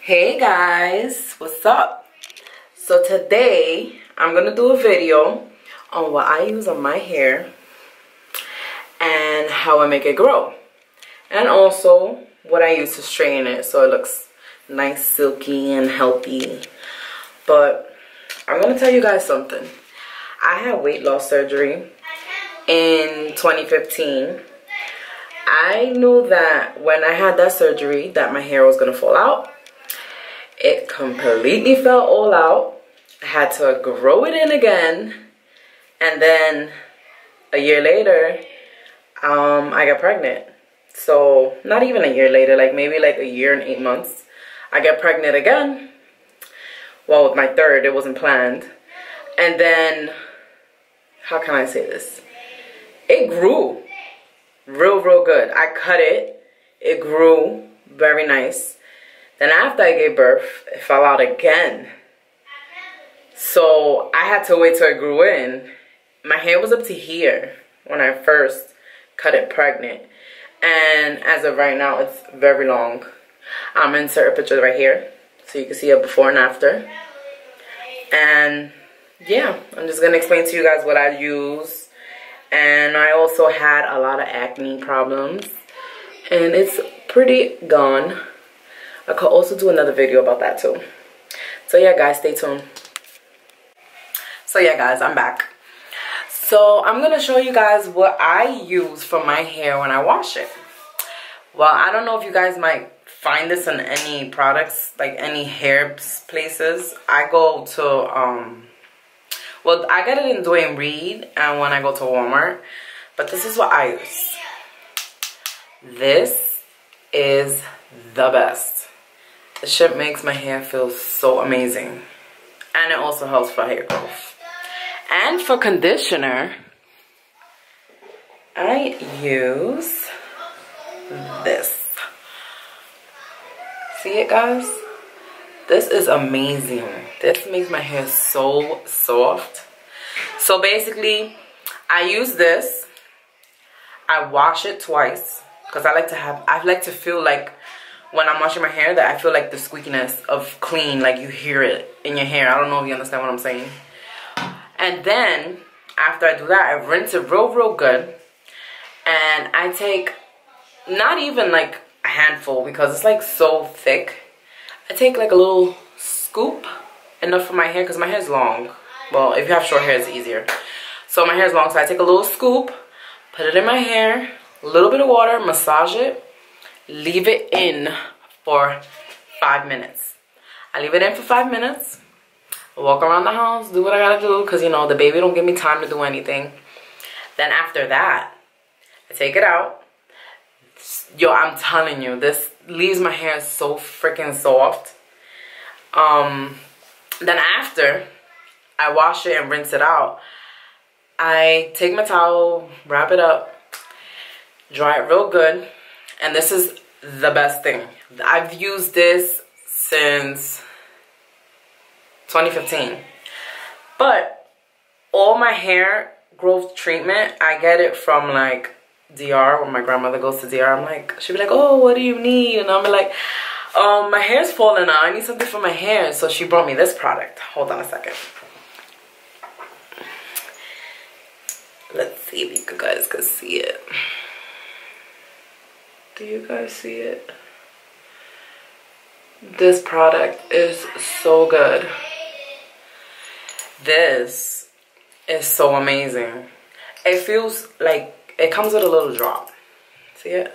hey guys what's up? So today i'm gonna do a video on what i use on my hair and how i make it grow. And also what i use to straighten it so it looks nice silky and healthy. But i'm gonna tell you guys something. I had weight loss surgery in 2015 I knew that when I had that surgery that my hair was gonna fall out. It completely fell all out. I had to grow it in again. And then a year later, um, I got pregnant. So not even a year later, like maybe like a year and eight months, I got pregnant again. Well, with my third, it wasn't planned. And then, how can I say this? It grew real, real good. I cut it. It grew very nice. Then after I gave birth, it fell out again. So I had to wait till it grew in. My hair was up to here when I first cut it pregnant. And as of right now, it's very long. I'm insert a picture right here so you can see a before and after. And yeah, I'm just gonna explain to you guys what I use. And I also had a lot of acne problems. And it's pretty gone. I could also do another video about that too. So yeah, guys, stay tuned. So yeah, guys, I'm back. So I'm going to show you guys what I use for my hair when I wash it. Well, I don't know if you guys might find this in any products, like any hair places. I go to, um, well, I get it in Duane Reade and when I go to Walmart. But this is what I use. This is the best. The shit makes my hair feel so amazing. And it also helps for hair growth. And for conditioner, I use this. See it guys? This is amazing. This makes my hair so soft. So basically, I use this. I wash it twice because I like to have, I like to feel like when I'm washing my hair that I feel like the squeakiness of clean, like you hear it in your hair. I don't know if you understand what I'm saying. And then after I do that, I rinse it real, real good. And I take not even like a handful because it's like so thick. I take like a little scoop, enough for my hair because my hair is long. Well, if you have short hair, it's easier. So my hair is long, so I take a little scoop, put it in my hair, a little bit of water, massage it, leave it in for five minutes. I leave it in for five minutes, walk around the house, do what I gotta do, because you know, the baby don't give me time to do anything. Then after that, I take it out. Yo, I'm telling you, this leaves my hair so freaking soft. Um, then after I wash it and rinse it out, I take my towel, wrap it up, dry it real good, and this is the best thing. I've used this since 2015. But all my hair growth treatment, I get it from like DR when my grandmother goes to DR. I'm like, she'll be like, oh, what do you need? And I'm like, um, my hair's falling out. I need something for my hair. So she brought me this product. Hold on a second. Let's see if you guys can see it. Do you guys see it? This product is so good. This is so amazing. It feels like it comes with a little drop. See it?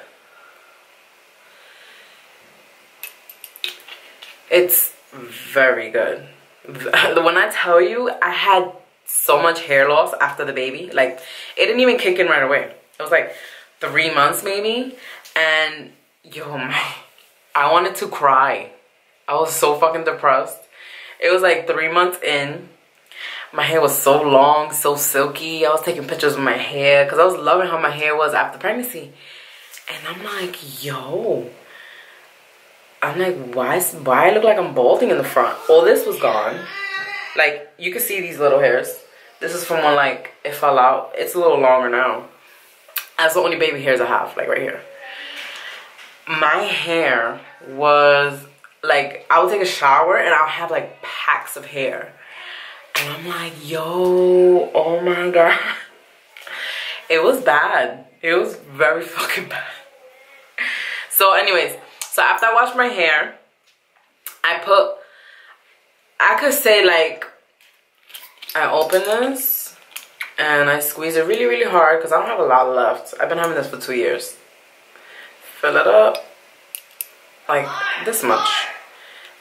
It's very good. When I tell you, I had so much hair loss after the baby. Like, it didn't even kick in right away. It was like three months maybe and yo my i wanted to cry i was so fucking depressed it was like three months in my hair was so long, so silky. I was taking pictures of my hair because I was loving how my hair was after pregnancy. And I'm like, yo. I'm like, why, why I look like I'm balding in the front? All this was gone. Like, you can see these little hairs. This is from when, like, it fell out. It's a little longer now. That's the only baby hairs I have, like, right here. My hair was, like, I would take a shower and I'll have, like, packs of hair. And I'm like, yo, oh my God. It was bad. It was very fucking bad. So anyways, so after I washed my hair, I put, I could say like, I open this and I squeeze it really, really hard because I don't have a lot left. I've been having this for two years. Fill it up like this much.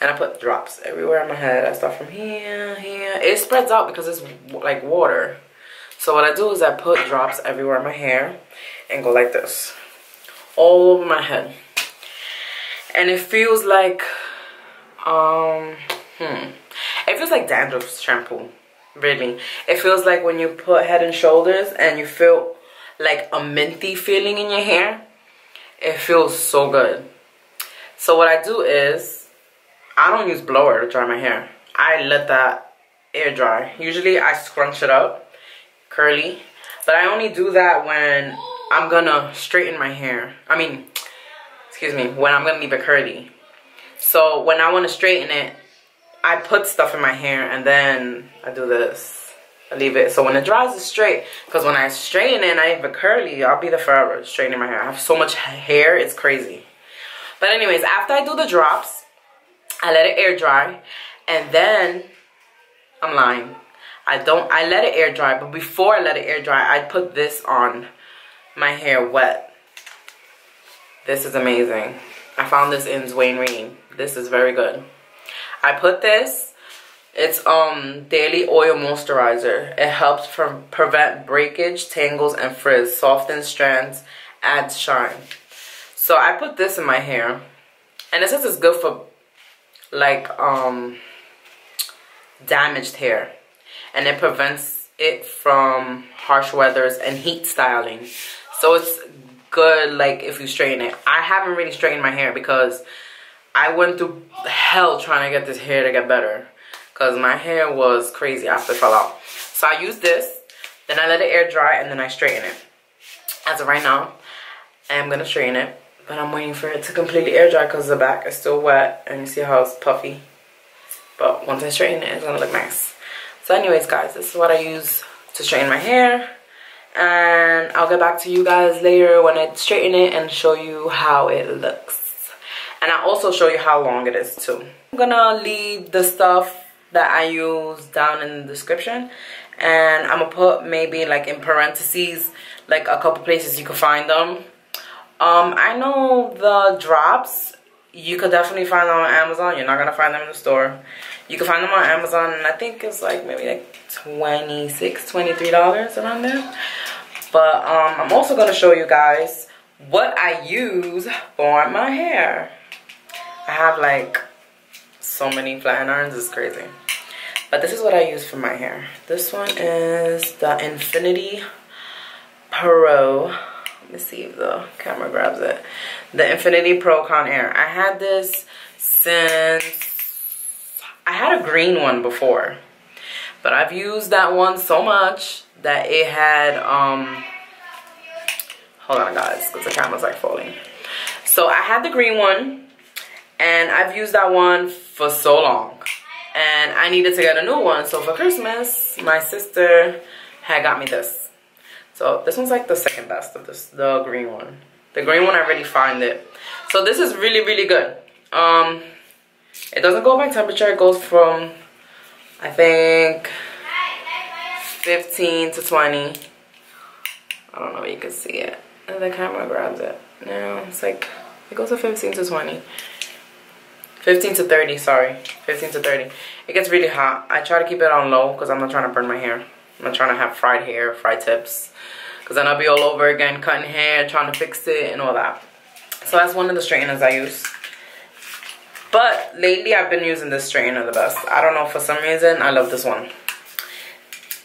And I put drops everywhere on my head. I start from here, here. It spreads out because it's like water. So what I do is I put drops everywhere on my hair and go like this. All over my head. And it feels like, um, hmm. It feels like dandruff shampoo, really. It feels like when you put head and shoulders and you feel like a minty feeling in your hair. It feels so good. So what I do is I don't use blower to dry my hair. I let that air dry. Usually I scrunch it up, curly. But I only do that when I'm gonna straighten my hair. I mean, excuse me, when I'm gonna leave it curly. So when I wanna straighten it, I put stuff in my hair and then I do this. I leave it. So when it dries, it's straight. Because when I straighten it and I leave it curly, I'll be the forever straightening my hair. I have so much hair, it's crazy. But anyways, after I do the drops, I let it air dry and then I'm lying. I don't I let it air dry, but before I let it air dry, I put this on my hair wet. This is amazing. I found this in Duane Reade. This is very good. I put this it's um daily oil moisturizer. It helps from prevent breakage, tangles, and frizz, softens strands, adds shine. So I put this in my hair, and it says it's good for like um damaged hair. And it prevents it from harsh weathers and heat styling. So it's good like if you straighten it. I haven't really straightened my hair because i went through hell trying to get this hair to get better. Because my hair was crazy after it fell out. So i use this then i let it air dry and then i straighten it. As of right now i'm gonna straighten it but I'm waiting for it to completely air dry because the back is still wet and you see how it's puffy. But once I straighten it, it's gonna look nice. So anyways, guys, this is what I use to straighten my hair. And I'll get back to you guys later when I straighten it and show you how it looks. And I'll also show you how long it is too. I'm gonna leave the stuff that I use down in the description. And I'm gonna put maybe like in parentheses, like a couple places you can find them um, I know the drops, you could definitely find them on Amazon. You're not going to find them in the store. You can find them on Amazon, and I think it's like maybe like 26 $23 around there. But um, I'm also going to show you guys what I use for my hair. I have like so many flat irons, it's crazy. But this is what I use for my hair. This one is the Infiniti Pro let me see if the camera grabs it. The Infiniti Pro Conair. I had this since, I had a green one before. But I've used that one so much that it had, um, hold on guys, because the camera's like falling. So I had the green one and I've used that one for so long. And I needed to get a new one. So for Christmas, my sister had got me this. So this one's like the second best of this, the green one. The green one, I really find it. So this is really, really good. Um, It doesn't go by temperature. It goes from, I think, 15 to 20. I don't know if you can see it. And the camera grabs it. No, it's like, it goes to 15 to 20. 15 to 30, sorry. 15 to 30. It gets really hot. I try to keep it on low because I'm not trying to burn my hair. I'm not trying to have fried hair, fried tips. Because then I'll be all over again cutting hair, trying to fix it and all that. So that's one of the straighteners I use. But lately I've been using this straightener the best. I don't know, for some reason, I love this one.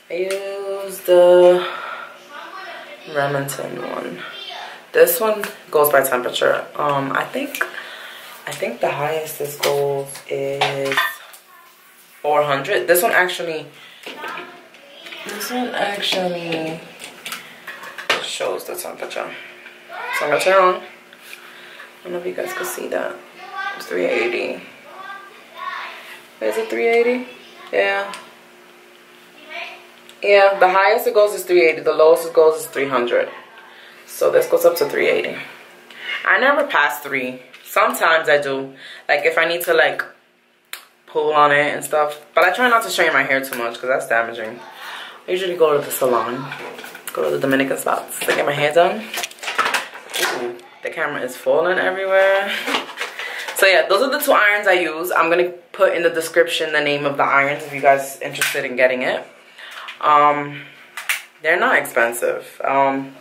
I use the Remington one. This one goes by temperature. Um, I think I think the highest this goes is 400. This one actually this one actually shows the temperature. Turn on. I don't know if you guys can see that. It's 380. Is it 380? Yeah. Yeah, the highest it goes is 380. The lowest it goes is 300. So this goes up to 380. I never pass three. Sometimes I do. Like if I need to like pull on it and stuff. But I try not to straighten my hair too much because that's damaging. I usually go to the salon. Go to the Dominican spots to get my hair done. Ooh, the camera is falling everywhere. So yeah, those are the two irons I use. I'm going to put in the description the name of the irons if you guys interested in getting it. Um, they're not expensive. Um,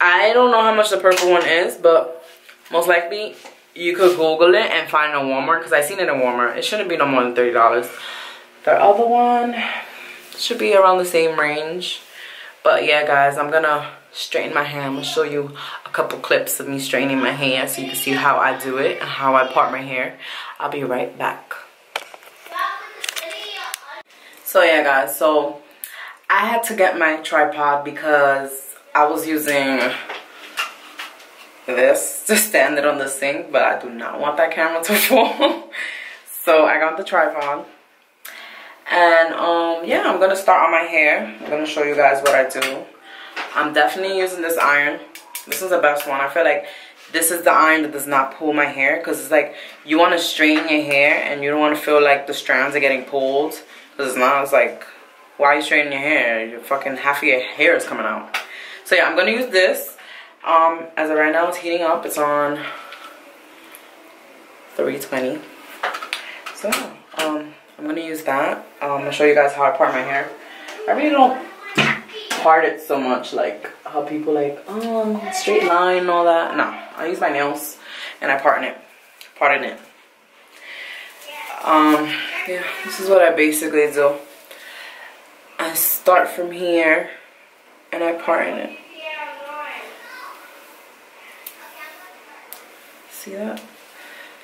I don't know how much the purple one is, but most likely you could Google it and find a Walmart because I seen it in a Walmart. It shouldn't be no more than $30. The other one should be around the same range. But yeah, guys, I'm to straighten my hair. I'm to show you a couple clips of me straightening my hair so you can see how I do it and how I part my hair. I'll be right back. So yeah, guys, so I had to get my tripod because I was using this to stand it on the sink, but I do not want that camera to fall. so I got the tripod. And um, yeah, I'm gonna start on my hair. I'm gonna show you guys what I do. I'm definitely using this iron. This is the best one. I feel like this is the iron that does not pull my hair because it's like you want to straighten your hair and you don't want to feel like the strands are getting pulled because now it's like why are you straightening your hair? Your fucking half of your hair is coming out. So yeah, I'm gonna use this. Um, as of right now, it's heating up. It's on 320. So I'm gonna use that. Um, I'm gonna show you guys how I part my hair. I really don't part it so much like how people like, oh, straight line and all that. No, I use my nails and I part it. Part in it. Um, yeah, this is what I basically do. I start from here and I part in it. See that?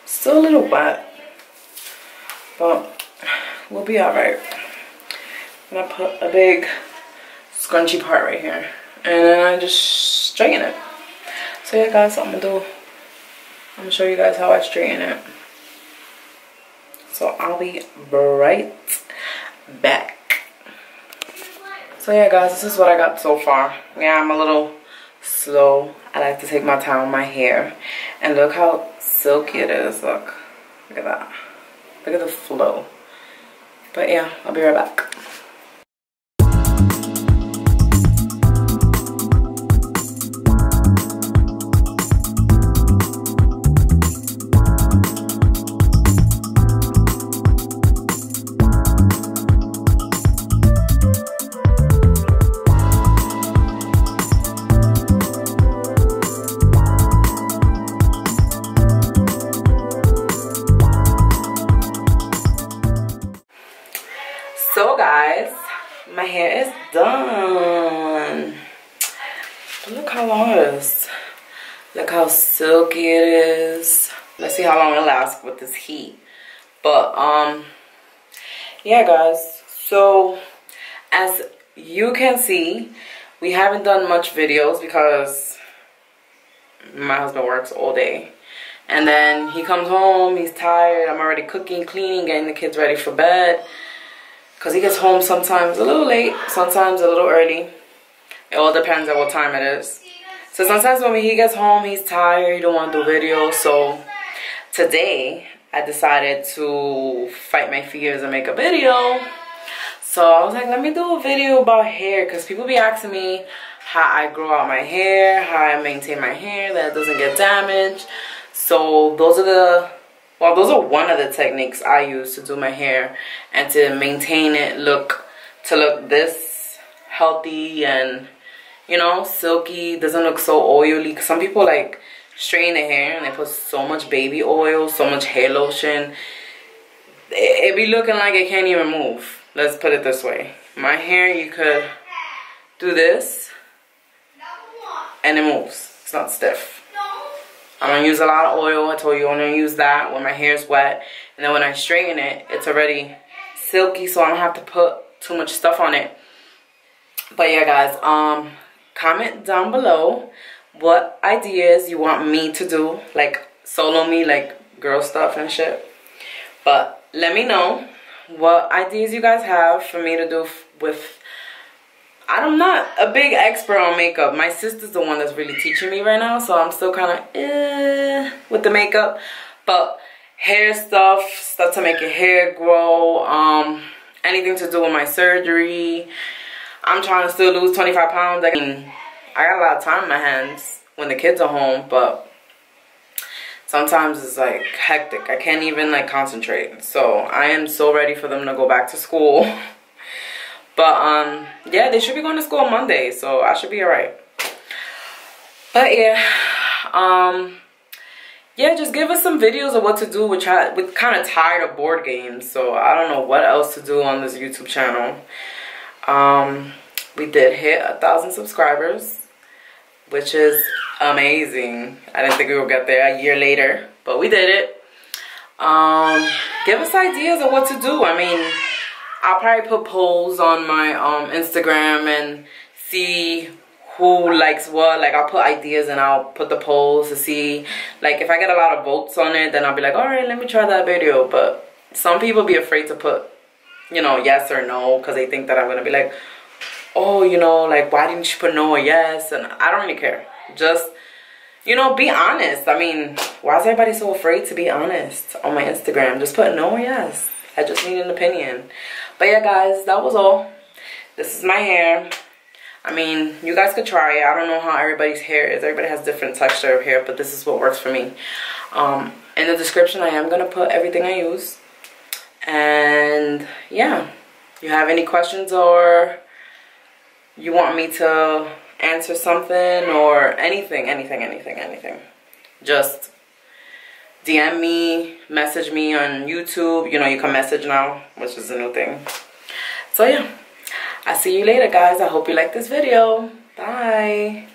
Still a little wet, but we'll be all right. Gonna put a big scrunchy part right here and then I just straighten it. So yeah guys, I'm gonna do, I'm gonna show you guys how I straighten it. So I'll be right back. So yeah guys, this is what I got so far. Yeah, I'm a little slow. I like to take my time with my hair. And look how silky it is. Look. Look at that. Look at the flow. But yeah, I'll be right back. Silky it is. Let's see how long it lasts with this heat. But, um, yeah, guys. So, as you can see, we haven't done much videos because my husband works all day. And then he comes home, he's tired. I'm already cooking, cleaning, getting the kids ready for bed. Because he gets home sometimes a little late, sometimes a little early. It all depends on what time it is. So sometimes when he gets home, he's tired, he don't want to do videos. So today, I decided to fight my fears and make a video. So I was like, let me do a video about hair because people be asking me how I grow out my hair, how I maintain my hair, that it doesn't get damaged. So those are the, well, those are one of the techniques I use to do my hair and to maintain it look, to look this healthy and you know, silky, doesn't look so oily. Some people like straighten their hair and they put so much baby oil, so much hair lotion. It, it be looking like it can't even move. Let's put it this way. my hair you could do this and it moves it's not stiff I'm gonna use a lot of oil I told you I'm gonna use that when my hair is wet and then when I straighten it it's already silky so I don't have to put too much stuff on it but yeah guys um comment down below what ideas you want me to do like solo me like girl stuff and shit but let me know what ideas you guys have for me to do with I'm not a big expert on makeup. My sister's the one that's really teaching me right now, so I'm still kind of eh, with the makeup. But hair stuff, stuff to make your hair grow, um, anything to do with my surgery. I'm trying to still lose 25 pounds. I mean, I got a lot of time in my hands when the kids are home, but sometimes it's like hectic. I can't even like concentrate. So I am so ready for them to go back to school. but um, yeah, they should be going to school on Monday, so I should be alright. But yeah, um, yeah, just give us some videos of what to do. I, we're kind of tired of board games, so I don't know what else to do on this YouTube channel. Um, we did hit a thousand subscribers, which is amazing. I didn't think we would get there a year later, but we did it. Um, give us ideas of what to do. I mean, I'll probably put polls on my um, Instagram and see who likes what. Like, I'll put ideas and I'll put the polls to see. Like, if I get a lot of votes on it, then I'll be like, all right, let me try that video. But some people be afraid to put, you know, yes or no because they think that I'm going to be like, oh, you know, like, why didn't you put no or yes? And I don't really care. Just, you know, be honest. I mean, why is everybody so afraid to be honest on my Instagram? Just put no or yes. I just need an opinion. But yeah, guys, that was all. This is my hair. I mean, you guys could try it. I don't know how everybody's hair is. Everybody has different texture of hair, but this is what works for me. Um, in the description, I am going to put everything I use. And yeah, you have any questions or you want me to answer something or anything, anything, anything, anything, just DM me, message me on YouTube. You know, you can message now, which is a new thing. So yeah, I'll see you later, guys. I hope you like this video. Bye.